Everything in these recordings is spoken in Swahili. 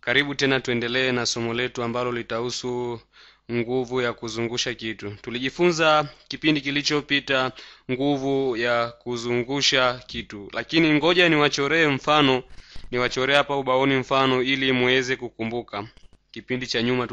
Karibu tena tuendelee na somo letu ambalo litahusu nguvu ya kuzungusha kitu. Tulijifunza kipindi kilichopita nguvu ya kuzungusha kitu, lakini ngoja niwachoree mfano, niwachoree hapa ubaoni mfano ili muweze kukumbuka kipindi cha nyuma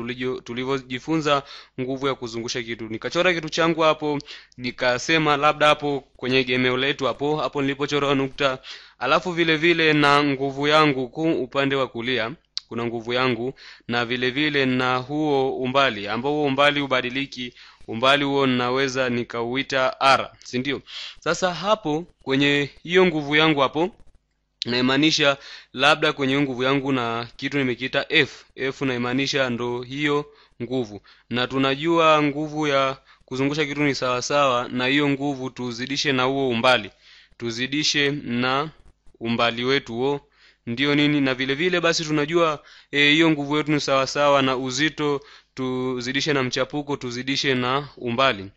tulivyojifunza nguvu ya kuzungusha kitu. Nikachora kitu changu hapo, nikasema labda hapo kwenye gemeo letu hapo hapo nilipochora nukta, alafu vile vile na nguvu yangu ku upande wa kulia kuna nguvu yangu na vile vile na huo umbali. Ambao huo umbali ubadiliki umbali huo naweza nikauita r si ndio? Sasa hapo kwenye hiyo nguvu yangu hapo naimaanisha labda kwenye nguvu yangu na kitu nimekiita f. F naimaanisha ndo hiyo nguvu. Na tunajua nguvu ya kuzungusha kitu ni sawasawa na hiyo nguvu tuzidishe na huo umbali. Tuzidishe na umbali wetu huo ndio nini? Na vile vile basi tunajua hiyo e, nguvu yetu ni sawasawa na uzito tuzidishe na mchapuko tuzidishe na umbali.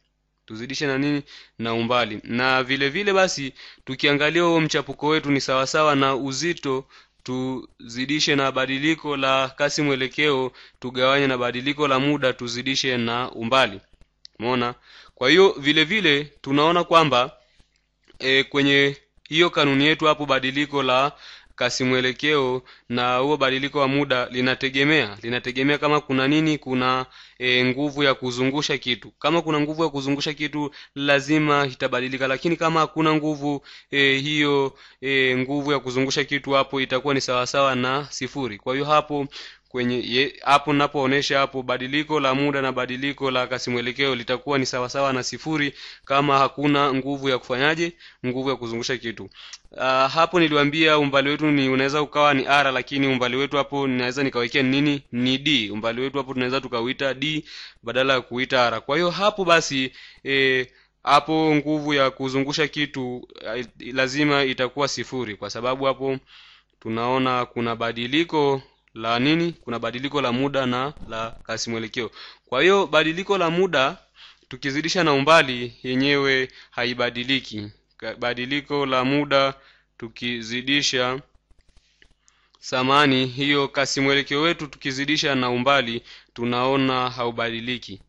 Tuzidishe na nini? Na umbali. Na vile vile basi tukiangalia huo mchapuko wetu ni sawasawa na uzito tuzidishe na badiliko la kasi mwelekeo tugawanye na badiliko la muda tuzidishe na umbali. Umeona? Kwa hiyo vile vile tunaona kwamba e, kwenye hiyo kanuni yetu hapo badiliko la kasi mwelekeo na huo badiliko wa muda linategemea. Linategemea kama kuna nini kuna e, nguvu ya kuzungusha kitu. Kama kuna nguvu ya kuzungusha kitu lazima itabadilika. Lakini kama hakuna nguvu e, hiyo e, nguvu ya kuzungusha kitu hapo itakuwa ni sawasawa na sifuri. Kwa hiyo hapo kwenye ye, hapo napoonesha hapo badiliko la muda na badiliko la kasimwelekeo litakuwa ni sawasawa na sifuri kama hakuna nguvu ya kufanyaje nguvu ya kuzungusha kitu. Uh, hapo niliwambia umbali wetu ni unaweza ukawa ni r lakini umbali wetu hapo ninaweza nikawekea nini? Ni d. Umbali wetu hapo tunaweza tukauita d badala ya kuita r. Kwa hiyo hapo basi eh, hapo nguvu ya kuzungusha kitu lazima itakuwa sifuri kwa sababu hapo tunaona kuna badiliko la nini? Kuna badiliko la muda na la kasi mwelekeo. Kwa hiyo badiliko la muda tukizidisha na umbali yenyewe haibadiliki. Badiliko la muda tukizidisha samani hiyo kasi mwelekeo wetu tukizidisha na umbali tunaona haubadiliki.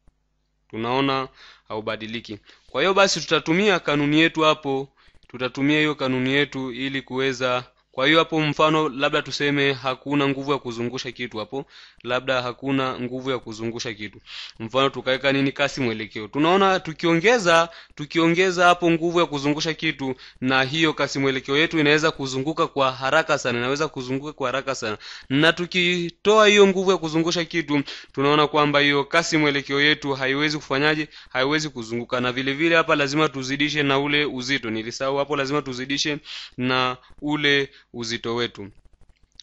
Tunaona haubadiliki. Kwa hiyo basi tutatumia kanuni yetu hapo tutatumia hiyo kanuni yetu ili kuweza kwa hiyo hapo mfano labda tuseme hakuna nguvu ya kuzungusha kitu hapo labda hakuna nguvu ya kuzungusha kitu. Mfano tukaweka nini? Kasi mwelekeo. Tunaona tukiongeza tukiongeza hapo nguvu ya kuzungusha kitu na hiyo kasi mwelekeo yetu inaweza kuzunguka kwa haraka sana inaweza kuzunguka kwa haraka sana. Na tukitoa hiyo nguvu ya kuzungusha kitu tunaona kwamba hiyo kasi mwelekeo yetu haiwezi kufanyaje? Haiwezi kuzunguka. Na vile vile hapa lazima tuzidishe na ule uzito. Nilisahau hapo lazima tuzidishe na ule uzito wetu.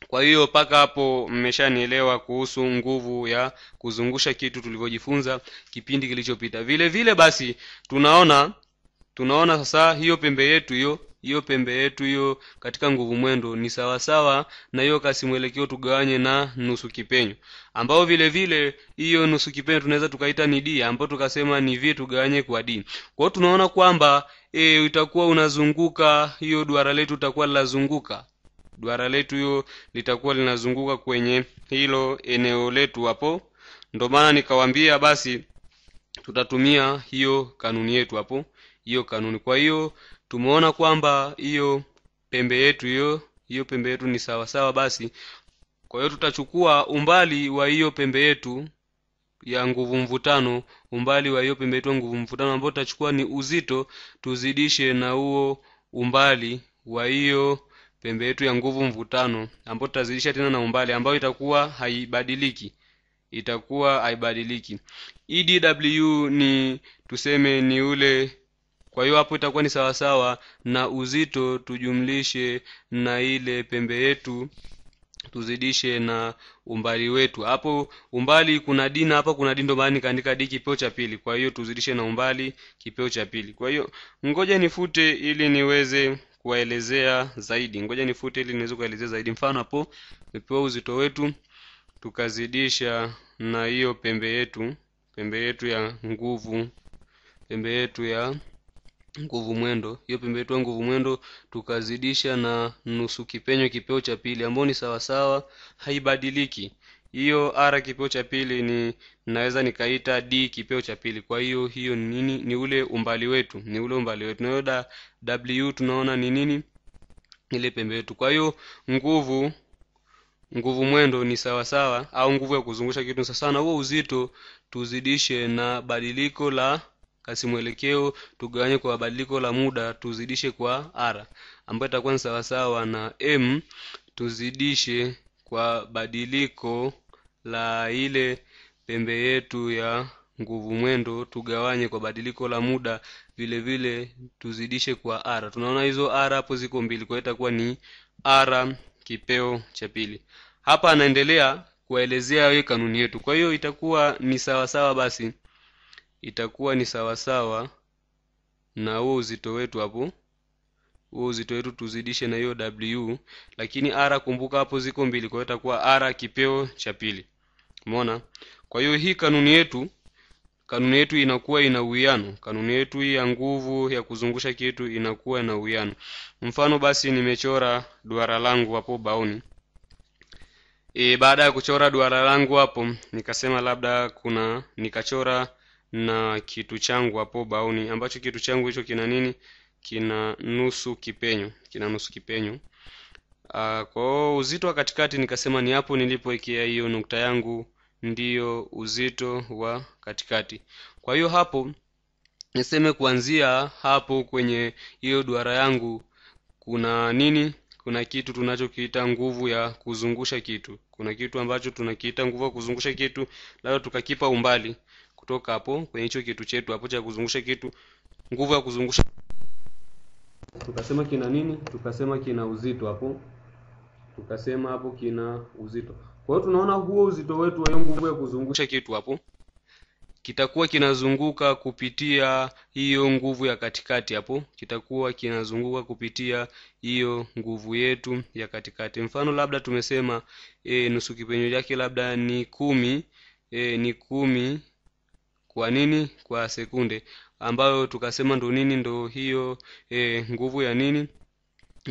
Kwa hiyo mpaka hapo mmeshanielewa kuhusu nguvu ya kuzungusha kitu tulivyojifunza kipindi kilichopita. Vile vile basi tunaona tunaona sasa hiyo pembe yetu hiyo hiyo pembe yetu hiyo katika nguvu mwendo ni sawasawa na hiyo kasi mwelekeo tugawanye na nusu kipenyo. Ambao vile vile hiyo nusu kipenyo tunaweza tukaita ni d ambao tukasema ni v tugawanye kwa d. Kwa hiyo tunaona kwamba e, utakuwa unazunguka hiyo duara letu utakuwa linazunguka duara letu hiyo litakuwa linazunguka kwenye hilo eneo letu hapo. Ndio maana nikawambia basi tutatumia hiyo kanuni yetu hapo hiyo kanuni. Kwa hiyo tumeona kwamba hiyo pembe yetu hiyo hiyo pembe yetu ni sawa sawa basi. Kwa hiyo tutachukua umbali wa hiyo pembe yetu ya nguvu mvutano umbali wa hiyo pembe yetu ya nguvu mvutano ambao tutachukua ni uzito tuzidishe na huo umbali wa hiyo pembe yetu ya nguvu mvutano ambayo tutazidisha tena na umbali ambayo itakuwa haibadiliki. Itakuwa haibadiliki. Edw ni tuseme ni ule kwa hiyo hapo itakuwa ni sawasawa na uzito tujumlishe na ile pembe yetu tuzidishe na umbali wetu. Hapo umbali kuna d na hapa kuna d maana nikaandika d kipeo cha pili. Kwa hiyo tuzidishe na umbali kipeo cha pili. Kwa hiyo ngoja nifute ili niweze kuwaelezea zaidi. Ngoja nifute ili niweze kuwaelezea zaidi. Mfano hapo tumepewa uzito wetu tukazidisha na hiyo pembe yetu pembe yetu ya nguvu pembe yetu ya nguvu mwendo. Hiyo pembe yetu ya nguvu mwendo tukazidisha na nusu kipenyo kipeo cha pili ambao ni sawasawa haibadiliki hiyo r kipeo cha pili ni naweza nikaita d kipeo cha pili. Kwa hiyo hiyo ni nini? Ni ule umbali wetu. Ni ule umbali wetu. Na hiyo w tunaona ni nini? Ile pembe yetu. Kwa hiyo nguvu nguvu mwendo ni sawasawa au nguvu ya kuzungusha kitu sawasawa na huo uzito tuzidishe na badiliko la kasi mwelekeo tugawanye kwa badiliko la muda tuzidishe kwa r. Ambayo itakuwa ni sawasawa na m tuzidishe kwa badiliko la ile pembe yetu ya nguvu mwendo tugawanye kwa badiliko la muda vile vile tuzidishe kwa r. Tunaona hizo r hapo ziko mbili kwa hiyo itakuwa ni r kipeo cha pili. Hapa anaendelea kuwaelezea hii kanuni yetu. Kwa hiyo itakuwa ni sawasawa basi itakuwa ni sawasawa na huo uzito wetu hapo huo uzito wetu tuzidishe na hiyo w lakini r kumbuka hapo ziko mbili kwa hiyo itakuwa r kipeo cha pili. Umeona? Kwa hiyo hii kanuni yetu kanuni yetu inakuwa ina uwiano. Kanuni yetu hii ya nguvu ya kuzungusha kitu inakuwa na uwiano. Mfano basi nimechora duara langu hapo baoni e, baada ya kuchora duara langu hapo nikasema labda kuna nikachora na kitu changu hapo baoni ambacho kitu changu hicho kina nini kina nusu kipenyo kina nusu kipenyo uh, kwa hiyo uzito wa katikati nikasema ni hapo nilipowekea hiyo nukta yangu ndiyo uzito wa katikati. Kwa hiyo hapo niseme kuanzia hapo kwenye hiyo duara yangu kuna nini? Kuna kitu tunachokiita nguvu ya kuzungusha kitu. Kuna kitu ambacho tunakiita nguvu ya kuzungusha kitu labda tukakipa umbali kutoka hapo kwenye hicho kitu chetu hapo cha kuzungusha kitu nguvu ya kuzungusha tukasema kina nini? Tukasema kina uzito hapo. Tukasema hapo kina uzito. Kwa hiyo tunaona huo uzito wetu wa nguvu ya kuzungusha kitu hapo. Kitakuwa kinazunguka kupitia hiyo nguvu ya katikati hapo. Kitakuwa kinazunguka kupitia hiyo nguvu yetu ya katikati. Mfano labda tumesema e, nusu kipenyo chake labda ni kumi e, ni kumi kwa nini? Kwa sekunde ambayo tukasema ndo nini ndo hiyo e, nguvu ya nini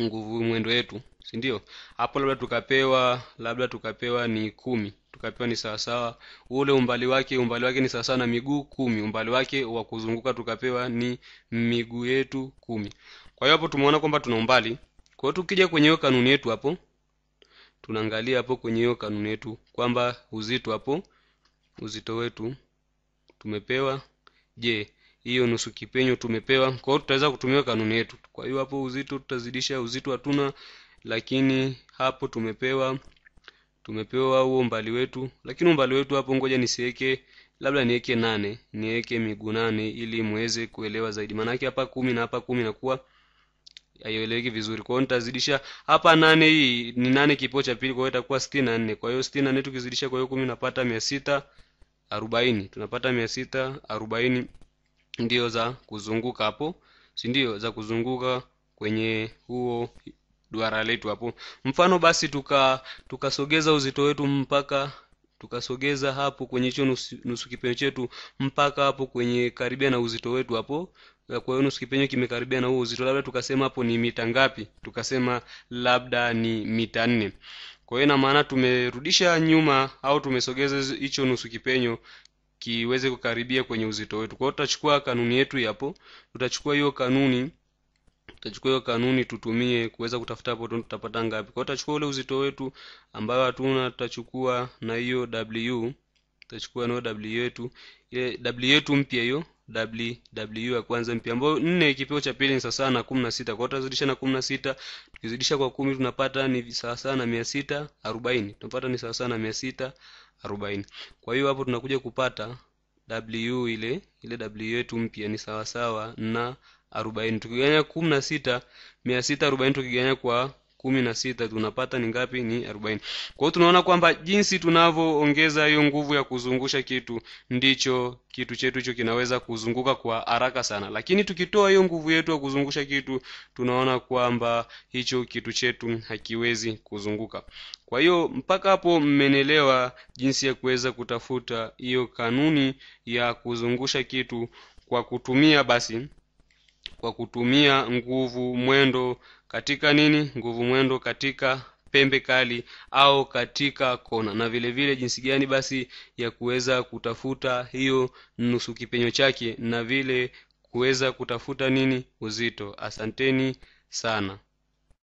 nguvu mwendo yetu si ndio? Hapo labda tukapewa labda tukapewa ni kumi tukapewa ni sawasawa ule umbali wake umbali wake ni sawasawa na miguu kumi umbali wake wa kuzunguka tukapewa ni miguu yetu kumi. Kwa hiyo hapo tumeona kwamba tuna umbali. Kwa hiyo tukija kwenye hiyo kanuni yetu hapo tunaangalia hapo kwenye hiyo kanuni yetu kwamba uzito hapo uzito wetu tumepewa. Je hiyo nusu kipenyo tumepewa. Kwa hiyo tutaweza kutumia kanuni yetu. Kwa hiyo hapo uzito tutazidisha uzito hatuna lakini hapo tumepewa tumepewa huo umbali wetu. Lakini umbali wetu hapo ngoja nisiweke labda niweke nane niweke miguu nane ili muweze kuelewa zaidi. Maanake hapa kumi na hapa kumi nakuwa haieleweki vizuri. Kwa hiyo nitazidisha hapa nane hii ni nane kipoo cha pili kwa hiyo itakuwa sitini na nne. Kwa hiyo sitini na nne tukizidisha kwa hiyo kumi napata mia sita arobaini. Tunapata mia sita arobaini ndio za kuzunguka hapo. Si ndio? Za kuzunguka kwenye huo duara letu hapo. Mfano basi tuka tukasogeza uzito wetu mpaka tukasogeza hapo kwenye hicho nusu, nusu kipenyo chetu mpaka hapo kwenye karibia na uzito wetu hapo. Kwa hiyo nusu kipenyo kimekaribia na huo uzito. Labda tukasema hapo ni mita ngapi? Tukasema labda ni mita nne. Kwa hiyo ina maana tumerudisha nyuma au tumesogeza hicho nusu kipenyo kiweze kukaribia kwenye uzito wetu. Kwa hiyo tutachukua kanuni yetu hapo tutachukua hiyo kanuni tutachukua hiyo kanuni tutumie kuweza kutafuta hapo tutapata ngapi. Kwa tutachukua ule uzito wetu ambayo hatuna tutachukua na hiyo w tutachukua na w yetu. Ile w yetu mpya hiyo w ya kwanza mpya ambayo nne kipeo cha pili ni sawasawa na kumi na sita. Kwa hiyo tutazidisha na kumi na sita tukizidisha kwa kumi tunapata ni sawasawa na mia sita arobaini. Tunapata ni sawasawa na mia sita arobaini. Kwa hiyo hapo tunakuja kupata w ile ile w yetu mpya ni sawasawa na arobaini. Tukiganya kumi na sita mia sita arobaini tukiganya kwa kumi na sita tunapata ni ngapi? Ni arobaini. Kwa hiyo tunaona kwamba jinsi tunavyoongeza hiyo nguvu ya kuzungusha kitu ndicho kitu chetu hicho kinaweza kuzunguka kwa haraka sana. Lakini tukitoa hiyo nguvu yetu ya kuzungusha kitu tunaona kwamba hicho kitu chetu hakiwezi kuzunguka. Kwa hiyo mpaka hapo mmenelewa jinsi ya kuweza kutafuta hiyo kanuni ya kuzungusha kitu kwa kutumia basi kwa kutumia nguvu mwendo katika nini nguvu mwendo katika pembe kali au katika kona. Na vile vile jinsi gani basi ya kuweza kutafuta hiyo nusu kipenyo chake na vile kuweza kutafuta nini uzito. Asanteni sana